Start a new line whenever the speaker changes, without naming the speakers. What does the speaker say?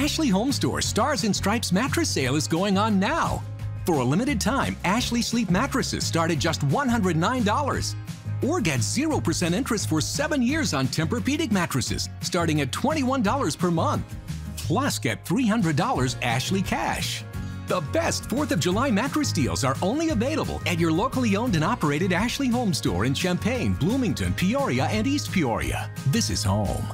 Ashley Home Store Stars and Stripes mattress sale is going on now. For a limited time, Ashley Sleep mattresses start at just $109. Or get 0% interest for seven years on Tempur-Pedic mattresses, starting at $21 per month. Plus, get $300 Ashley cash. The best 4th of July mattress deals are only available at your locally owned and operated Ashley Home Store in Champaign, Bloomington, Peoria, and East Peoria. This is home.